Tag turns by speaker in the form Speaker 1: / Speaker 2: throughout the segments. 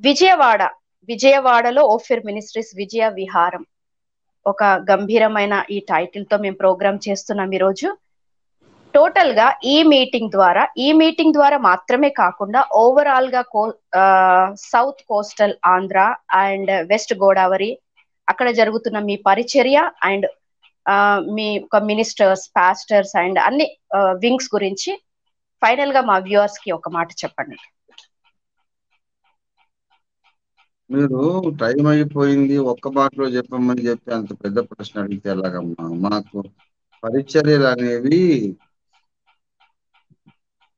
Speaker 1: విజయవాడ విజయవాడలో Ophir ministries విజయ విహారం. ఒక గంభీరమైన ఈ టైటిల్తో మేము ప్రోగ్రామ్ చేస్తున్నాం ఈరోజు. టోటల్గా ఈ మీటింగ్ ద్వారా ఈ మీటింగ్ ద్వారా మాత్రమే కాకుండా ఓవరాల్గా కో south coastal Andhra and west Godavari అక్కడ జరుగుతున్న మీ పరిచర్య అండ్ మీ ఒక మినిస్టర్స్ పాస్టర్స్ అండ్ అన్ని వింగ్స్ గురించి ఫైనల్గా మా వ్యూవర్స్కి ఒక మాట చెప్పండి.
Speaker 2: మీరు టైం అయిపోయింది ఒక్క మాటలో చెప్పమని చెప్పి అంత పెద్ద ప్రశ్న అడిగితే ఎలాగమ్మా? మాకు పరిచర్యలు అనేవి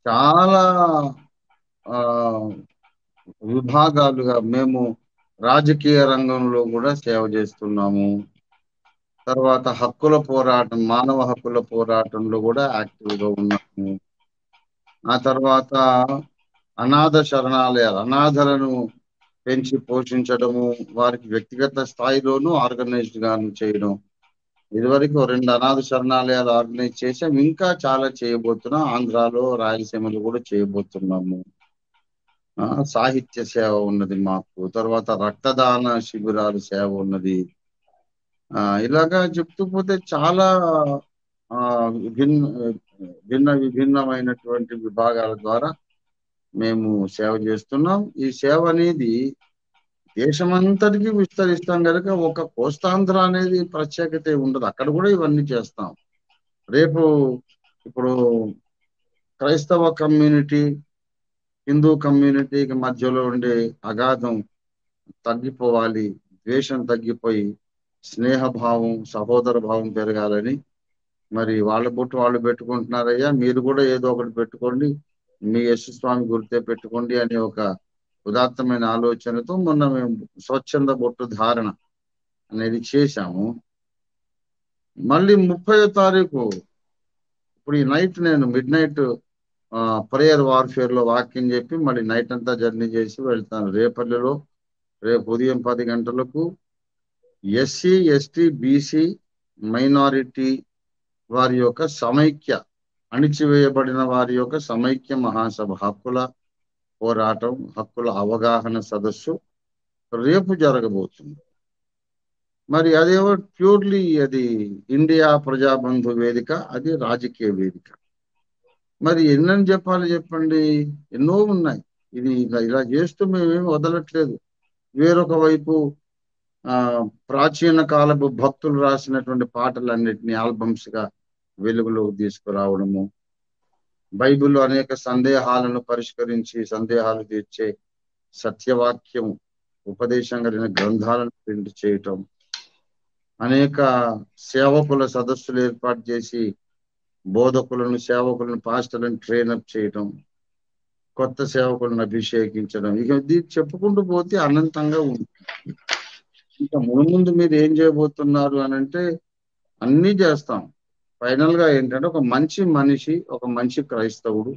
Speaker 2: చాలా ఆ విభాగాలుగా మేము రాజకీయ రంగంలో కూడా సేవ చేస్తున్నాము. తర్వాత హక్కుల పోరాటం మానవ హక్కుల పోరాటంలో కూడా యాక్టివ్గా ఉన్నాము. ఆ తర్వాత అనాథ శరణాలయాలు అనాథలను పెంచి పోషించడము వారికి వ్యక్తిగత స్థాయిలోనూ ఆర్గనైజ్డ్ గాను చేయడం. ఇదివరకు రెండు అనాథ శరణాలయాలు ఆర్గనైజ్ చేసాం ఇంకా చాలా చేయబోతున్నాం. ఆంధ్రాలో రాయలసీమలో కూడా చేయబోతున్నాము. సాహిత్య సేవ ఉన్నది మాకు. తర్వాత రక్తదాన శిబిరాలు సేవ ఉన్నది. ఆ ఇలాగా చెప్తూ పోతే చాలా ఆ భిన్న భిన్న విభిన్నమైనటువంటి విభాగాల ద్వారా మేము సేవ చేస్తున్నాం. ఈ సేవ అనేది దేశమంతటికి విస్తరిస్తాం కనుక ఒక కోస్తాంధ్ర అనేది ప్రత్యేకత ఉండదు. అక్కడ కూడా ఇవన్నీ చేస్తాం. రేపు ఇప్పుడు క్రైస్తవ కమ్యూనిటీ హిందూ కమ్యూనిటీకి మధ్యలో ఉండే అగాధం తగ్గిపోవాలి. ద్వేషం తగ్గిపోయి స్నేహభావం సహోదర భావం పెరగాలని మరి వాళ్ళ బొట్టు వాళ్ళు పెట్టుకుంటున్నారయ్యా. మీరు కూడా ఏదో ఒకటి పెట్టుకోండి. మీ యశస్వామి గుర్తే పెట్టుకోండి అనే ఒక ఉదాత్తమైన ఆలోచనతో మొన్న మేము స్వచ్ఛంద బొట్టు ధారణ అనేది చేశాము. మళ్ళీ ముప్పై తారీఖు ఇప్పుడు ఈ నైట్ నేను మిడ్ నైట్ ప్రేయర్ వార్ఫేర్లో వాకింగ్ చెప్పి మళ్ళీ నైట్ అంతా జర్నీ చేసి వెళ్తాను. రేపల్లెలో రేపు ఉదయం పది గంటలకు ఎస్సీ ఎస్టీ బీసీ మైనారిటీ వారి యొక్క సమైక్య అణిచివేయబడిన వారి యొక్క సమైక్య మహాసభ హక్కుల పోరాటం హక్కుల అవగాహన సదస్సు రేపు జరగబోతుంది. మరి అదేమో ప్యూర్లీ అది ఇండియా ప్రజాబంధు వేదిక అది రాజకీయ వేదిక. మరి ఎన్నని చెప్పాలి చెప్పండి? ఎన్నో ఉన్నాయి. ఇది ఇలా ఇలా చేస్తూ మేమేమి వదలట్లేదు. వేరొక వైపు ఆ ప్రాచీన కాలపు భక్తులు రాసినటువంటి పాటలన్నిటిని ఆల్బమ్స్గా వెలుగులోకి తీసుకురావడము. బైబిల్లో అనేక సందేహాలను పరిష్కరించి సందేహాలు తీర్చే సత్యవాక్యం ఉపదేశం కలిగిన గ్రంథాలను ప్రింట్ చేయటం. అనేక సేవకుల సదస్సులు ఏర్పాటు చేసి బోధకులను సేవకులను పాస్టర్లను ట్రైనప్ చేయటం కొత్త సేవకులను అభిషేకించడం. ఇక ఇది చెప్పుకుంటూ పోతే అనంతంగా ఉంది. ఇంకా ముందు మీరు ఏం చేయబోతున్నారు అని అంటే అన్నీ చేస్తాం. ఫైనల్గా ఏంటంటే ఒక మంచి మనిషి ఒక మంచి క్రైస్తవుడు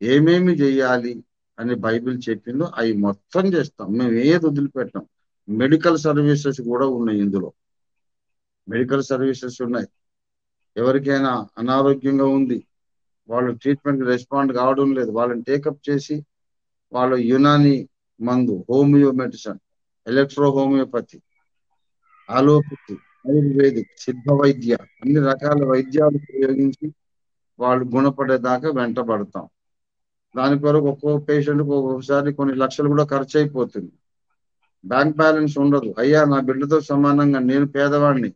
Speaker 2: ఏమేమి చేయాలి అని బైబిల్ చెప్పిందో అవి మొత్తం చేస్తాం. మేము ఏది వదిలిపెట్టాం? మెడికల్ సర్వీసెస్ కూడా ఉన్నాయి ఇందులో. మెడికల్ సర్వీసెస్ ఉన్నాయి. ఎవరికైనా అనారోగ్యంగా ఉంది వాళ్ళు ట్రీట్మెంట్ రెస్పాండ్ కావడం లేదు వాళ్ళని టేకప్ చేసి వాళ్ళు యునాని మందు homeo medicine electro homeopathy allopathy ayurvedic సిద్ధ వైద్య. అన్ని రకాల వైద్యాలు ప్రయోగించి వాళ్ళు గుణపడేదాకా వెంటబడతాం. దాని కొరకు ఒక్కో పేషెంట్కి ఒక్కొక్కసారి కొన్ని లక్షలు కూడా ఖర్చు అయిపోతుంది బ్యాంక్ బ్యాలెన్స్ ఉండదు. అయ్యా నా బిడ్డతో సమానంగా నేను పేదవాడిని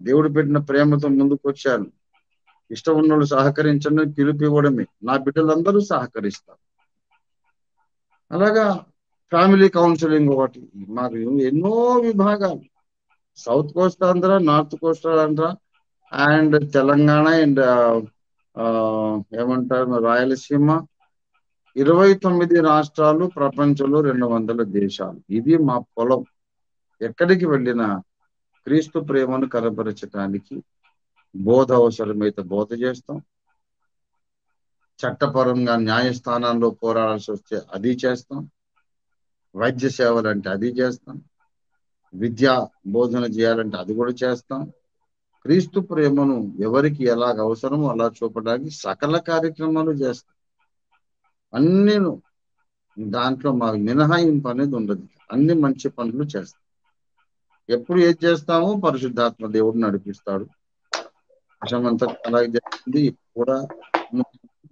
Speaker 2: దేవుడు పెట్టిన ప్రేమతో ముందుకు వచ్చాను ఇష్టం ఉన్నోళ్ళు సహకరించండి పిలుపు ఇవ్వడమే. నా బిడ్డలందరూ సహకరిస్తారు. అలాగా ఫ్యామిలీ కౌన్సిలింగ్ ఒకటి. మాకు ఎన్నో విభాగాలు. South coast Andhra north coast Andhra and Telangana and ఏమంటారు రాయలసీమ. ఇరవై తొమ్మిది రాష్ట్రాలు ప్రపంచంలో రెండు వందల దేశాలు. ఇది మా పొలం. ఎక్కడికి వెళ్ళినా క్రీస్తు ప్రేమను కనపరచడానికి బోధ అవసరమైతే బోధ చేస్తాం. చట్టపరంగా న్యాయస్థానాల్లో పోరాడాల్సి వస్తే అది చేస్తాం. వైద్య సేవలు అంటే అది చేస్తాం. విద్యా బోధన చేయాలంటే అది కూడా చేస్తాం. క్రీస్తు ప్రేమను ఎవరికి ఎలాగ అవసరమో అలా చూపడానికి సకల కార్యక్రమాలు చేస్తాం. అన్నీను దాంట్లో మాకు మినహాయింపు అనేది ఉండదు. అన్ని మంచి పనులు చేస్తాం. ఎప్పుడు ఏది చేస్తామో పరిశుద్ధాత్మ దేవుడు నడిపిస్తాడు. విషమంతా అలాగే జరిగింది కూడా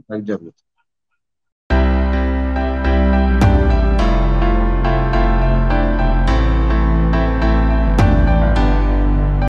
Speaker 2: అలాగే జరుగుతుంది